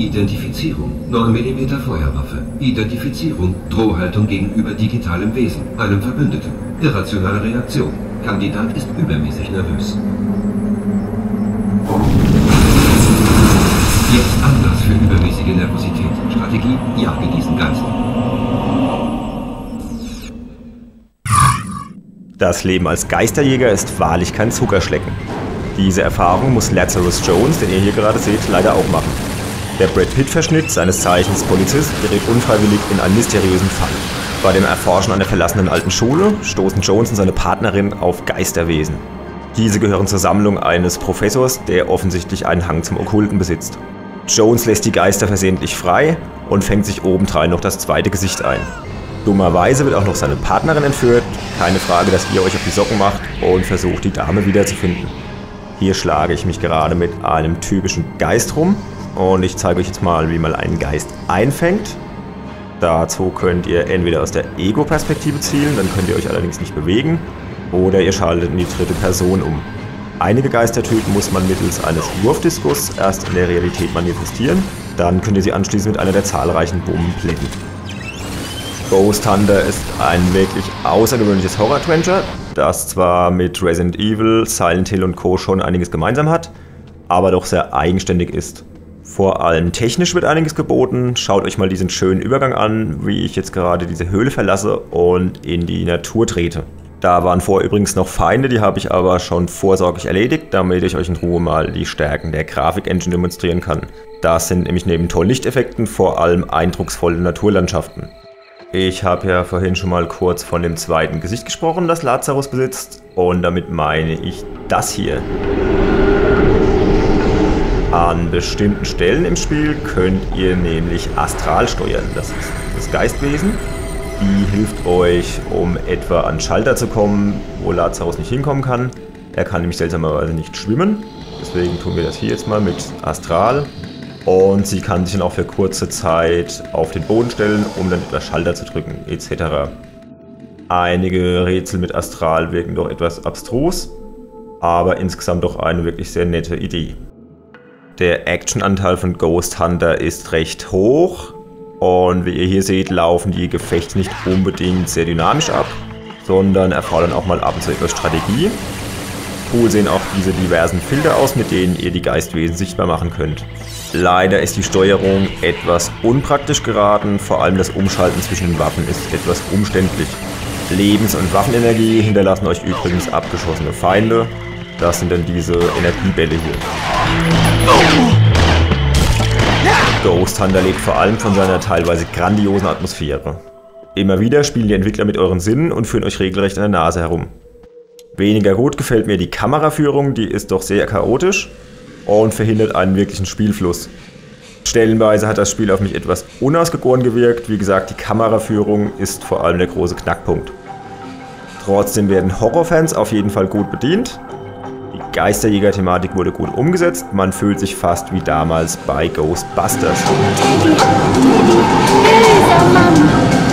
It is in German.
Identifizierung 9 mm Feuerwaffe. Identifizierung Drohhaltung gegenüber digitalem Wesen, einem Verbündeten. Irrationale Reaktion. Kandidat ist übermäßig nervös. Jetzt Anlass für übermäßige Nervosität. Strategie, jage diesen Geist. Das Leben als Geisterjäger ist wahrlich kein Zuckerschlecken. Diese Erfahrung muss Lazarus Jones, den ihr hier gerade seht, leider auch machen. Der Brad Pitt-Verschnitt, seines Zeichens Polizist, gerät unfreiwillig in einen mysteriösen Fall. Bei dem Erforschen einer verlassenen alten Schule stoßen Jones und seine Partnerin auf Geisterwesen. Diese gehören zur Sammlung eines Professors, der offensichtlich einen Hang zum Okkulten besitzt. Jones lässt die Geister versehentlich frei und fängt sich obendrein noch das zweite Gesicht ein. Dummerweise wird auch noch seine Partnerin entführt. Keine Frage, dass ihr euch auf die Socken macht und versucht, die Dame wiederzufinden. Hier schlage ich mich gerade mit einem typischen Geist rum und ich zeige euch jetzt mal, wie man einen Geist einfängt. Dazu könnt ihr entweder aus der Ego-Perspektive zielen, dann könnt ihr euch allerdings nicht bewegen, oder ihr schaltet in die dritte Person um. Einige Geistertypen muss man mittels eines Wurfdiskus erst in der Realität manifestieren, dann könnt ihr sie anschließend mit einer der zahlreichen Bomben blenden. Ghost Hunter ist ein wirklich außergewöhnliches Horror-Adventure, das zwar mit Resident Evil, Silent Hill und Co. schon einiges gemeinsam hat, aber doch sehr eigenständig ist. Vor allem technisch wird einiges geboten. Schaut euch mal diesen schönen Übergang an, wie ich jetzt gerade diese Höhle verlasse und in die Natur trete. Da waren vorher übrigens noch Feinde, die habe ich aber schon vorsorglich erledigt, damit ich euch in Ruhe mal die Stärken der Grafik-Engine demonstrieren kann. Das sind nämlich neben tollen Lichteffekten vor allem eindrucksvolle Naturlandschaften. Ich habe ja vorhin schon mal kurz von dem zweiten Gesicht gesprochen, das Lazarus besitzt. Und damit meine ich das hier. An bestimmten Stellen im Spiel könnt ihr nämlich astral steuern. Das ist das Geistwesen. Die hilft euch, um etwa an Schalter zu kommen, wo Lazarus nicht hinkommen kann. Er kann nämlich seltsamerweise nicht schwimmen. Deswegen tun wir das hier jetzt mal mit Astral. Und sie kann sich dann auch für kurze Zeit auf den Boden stellen, um dann etwas Schalter zu drücken, etc. Einige Rätsel mit Astral wirken doch etwas abstrus, aber insgesamt doch eine wirklich sehr nette Idee. Der Actionanteil von Ghost Hunter ist recht hoch und wie ihr hier seht, laufen die Gefechte nicht unbedingt sehr dynamisch ab, sondern erfordern auch mal ab und zu etwas Strategie. Cool sehen auch diese diversen Filter aus, mit denen ihr die Geistwesen sichtbar machen könnt. Leider ist die Steuerung etwas unpraktisch geraten, vor allem das Umschalten zwischen den Waffen ist etwas umständlich. Lebens- und Waffenenergie hinterlassen euch übrigens abgeschossene Feinde, das sind dann diese Energiebälle hier. Ghost Hunter lebt vor allem von seiner teilweise grandiosen Atmosphäre. Immer wieder spielen die Entwickler mit euren Sinnen und führen euch regelrecht an der Nase herum. Weniger gut gefällt mir die Kameraführung, die ist doch sehr chaotisch und verhindert einen wirklichen Spielfluss. Stellenweise hat das Spiel auf mich etwas unausgegoren gewirkt, wie gesagt, die Kameraführung ist vor allem der große Knackpunkt. Trotzdem werden Horrorfans auf jeden Fall gut bedient Geisterjäger-Thematik wurde gut umgesetzt. Man fühlt sich fast wie damals bei Ghostbusters. Elisa, Mama.